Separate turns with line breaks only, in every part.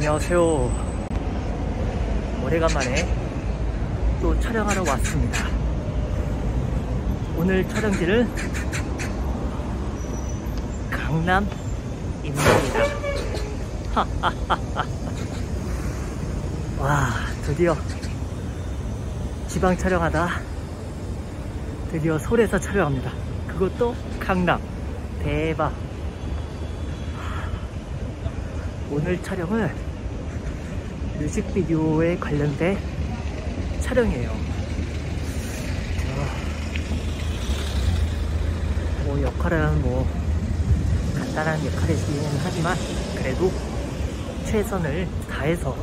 안녕하세요. 오래간만에 또 촬영하러 왔습니다. 오늘 촬영지는 강남입니다. 와, 드디어 지방 촬영하다 드디어 서울에서 촬영합니다. 그것도 강남. 대박. 오늘 촬영은 뮤직비디오에 관련된 촬영이에요. 뭐 역할은 뭐 간단한 역할이긴 하지만 그래도 최선을 다해서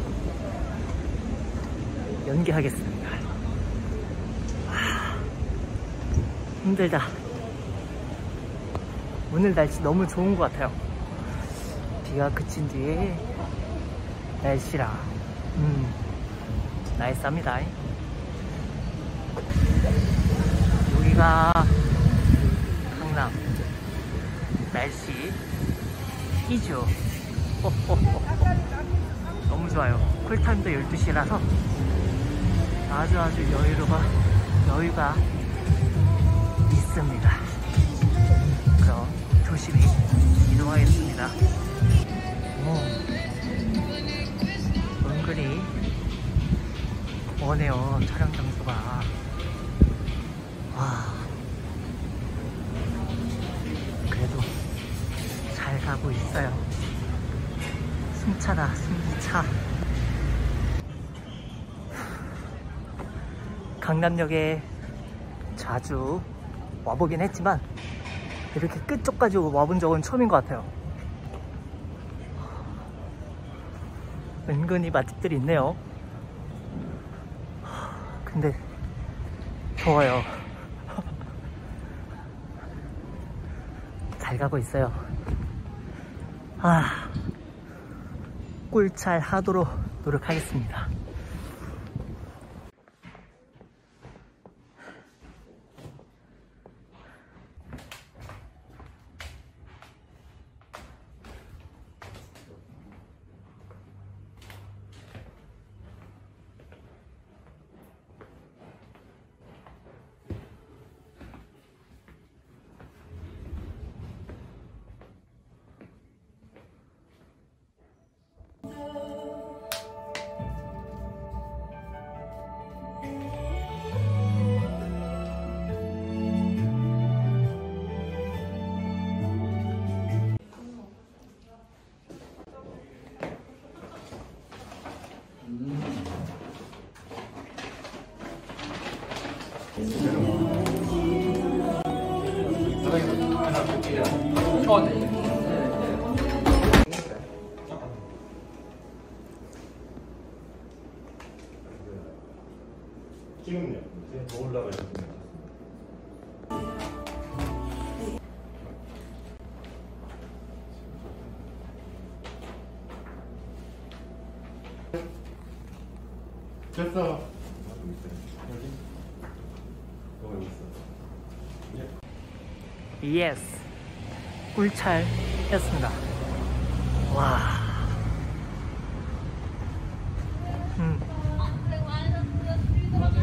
연기하겠습니다. 와, 힘들다. 오늘 날씨 너무 좋은 것 같아요. 비가 그친 뒤에 날씨라 음. 나이스합니다. 여기가 강남 날씨 이죠 너무 좋아요. 쿨타임도 12시라서 아주 아주 여유로가 여유가 있습니다 원해요 촬영 장소가. 와. 그래도 잘 가고 있어요. 숨차다 숨차. 강남역에 자주 와보긴 했지만 이렇게 끝쪽까지 와본 적은 처음인 것 같아요. 은근히 맛집들이 있네요 근데 더워요. 잘 가고 있어요. 아 꿀 잘 하도록 노력하겠습니다
올라가요. 됐어. 너 여기 있어.
예스 꿀찰 했습니다. 와. 음.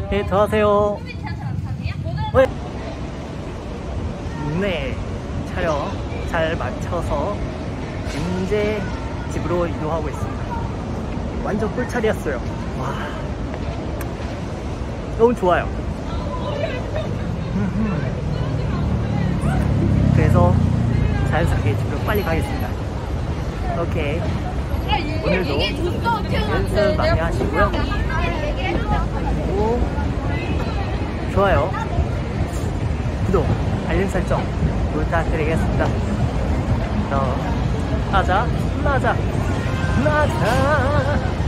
네 들어가세요. 네. 네. 촬영 잘 마쳐서 이제 집으로 이동하고 있습니다. 완전 꿀찰이었어요. 와. 너무 좋아요 음흠. 그래서 자연스럽게 집으로 빨리 가겠습니다. 오케이. 오늘도 연습 많이 하시고요. 그리고 좋아요, 구독, 알림 설정 부탁드리겠습니다. 어, 나자, 나자, 나자.